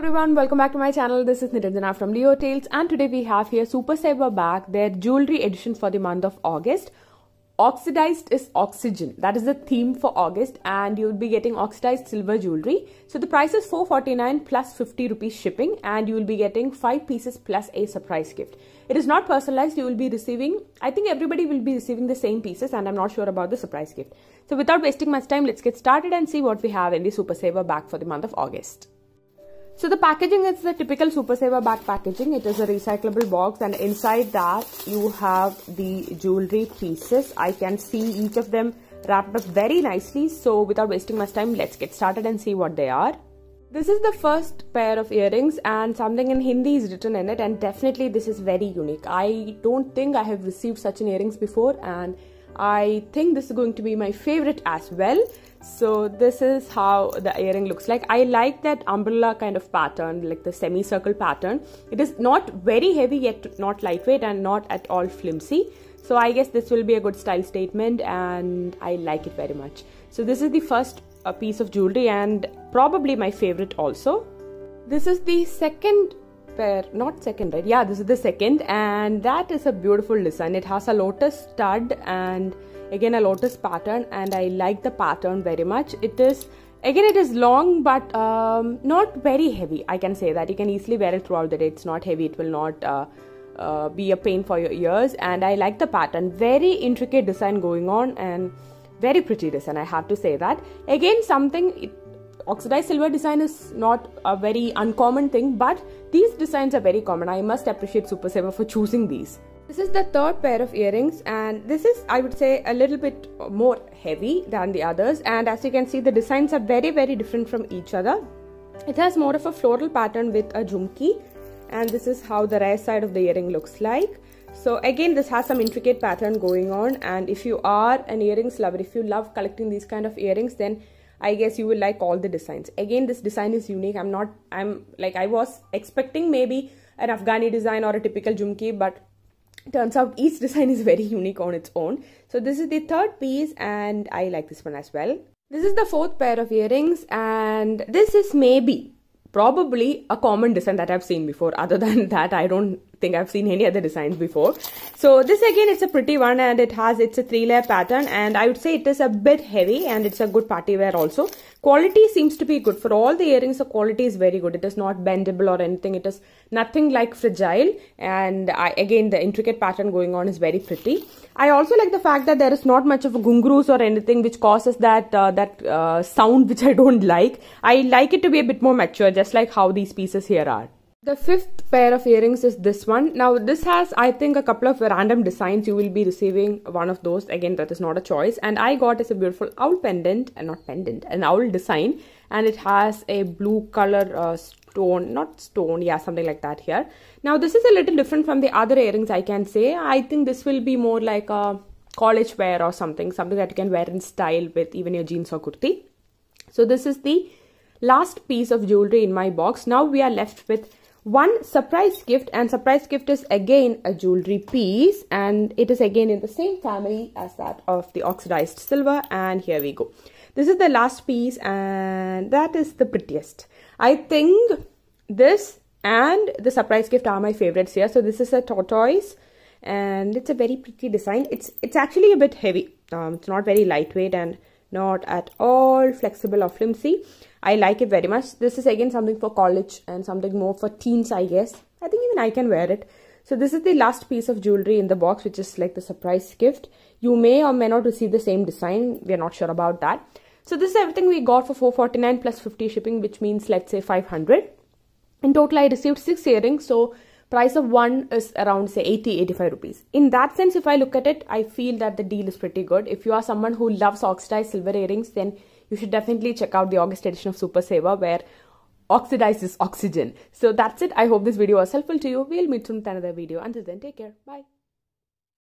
everyone, welcome back to my channel. This is Niranjana from Leo Tales and today we have here Super Saver bag, their jewelry edition for the month of August. Oxidized is oxygen. That is the theme for August and you will be getting oxidized silver jewelry. So the price is 449 plus 50 rupees shipping and you will be getting 5 pieces plus a surprise gift. It is not personalized. You will be receiving, I think everybody will be receiving the same pieces and I'm not sure about the surprise gift. So without wasting much time, let's get started and see what we have in the Super Saver bag for the month of August. So the packaging is the typical Super Saver bag packaging. It is a recyclable box and inside that you have the jewelry pieces. I can see each of them wrapped up very nicely. So without wasting much time, let's get started and see what they are. This is the first pair of earrings and something in Hindi is written in it and definitely this is very unique. I don't think I have received such an earrings before and I think this is going to be my favorite as well. So this is how the earring looks like. I like that umbrella kind of pattern like the semicircle pattern. It is not very heavy yet not lightweight and not at all flimsy. So i guess this will be a good style statement and i like it very much. So this is the first uh, piece of jewelry and probably my favorite also. This is the second pair not second right? Yeah this is the second and that is a beautiful design. It has a lotus stud and again a lotus pattern and i like the pattern very much. It is again it is long but um, not very heavy i can say that. You can easily wear it throughout the day. It's not heavy. It will not uh, uh, be a pain for your ears and i like the pattern. Very intricate design going on and very pretty design i have to say that. Again something it, oxidized silver design is not a very uncommon thing but these designs are very common i must appreciate super saver for choosing these this is the third pair of earrings and this is I would say a little bit more heavy than the others and as you can see the designs are very very different from each other. It has more of a floral pattern with a jhumki and this is how the right side of the earring looks like. So again this has some intricate pattern going on and if you are an earrings lover, if you love collecting these kind of earrings then I guess you will like all the designs. Again this design is unique. I'm not, I'm like I was expecting maybe an Afghani design or a typical jhumki but turns out each design is very unique on its own so this is the third piece and i like this one as well this is the fourth pair of earrings and this is maybe probably a common design that i've seen before other than that i don't think I've seen any other designs before. So this again it's a pretty one and it has it's a three layer pattern and I would say it is a bit heavy and it's a good party wear also. Quality seems to be good for all the earrings the quality is very good. It is not bendable or anything. It is nothing like fragile and I, again the intricate pattern going on is very pretty. I also like the fact that there is not much of a ghungroos or anything which causes that uh, that uh, sound which I don't like. I like it to be a bit more mature just like how these pieces here are. The fifth pair of earrings is this one. Now this has I think a couple of random designs. You will be receiving one of those. Again that is not a choice. And I got is a beautiful owl pendant and not pendant an owl design and it has a blue color uh, stone not stone yeah something like that here. Now this is a little different from the other earrings I can say. I think this will be more like a college wear or something something that you can wear in style with even your jeans or kurti. So this is the last piece of jewelry in my box. Now we are left with one surprise gift and surprise gift is again a jewelry piece and it is again in the same family as that of the oxidized silver and here we go. This is the last piece and that is the prettiest. I think this and the surprise gift are my favorites here. So this is a tortoise and it's a very pretty design. It's it's actually a bit heavy. Um, it's not very lightweight and not at all flexible or flimsy I like it very much. This is again something for college and something more for teens, I guess. I think even I can wear it. So this is the last piece of jewelry in the box, which is like the surprise gift. You may or may not receive the same design. We are not sure about that. So this is everything we got for 449 plus 50 shipping, which means let's say 500. In total, I received six earrings. So price of one is around say 80 85 rupees in that sense if i look at it i feel that the deal is pretty good if you are someone who loves oxidized silver earrings then you should definitely check out the August edition of Super Saver where oxidizes oxygen. So that's it. I hope this video was helpful to you. We'll meet soon with another video. Until then, take care. Bye.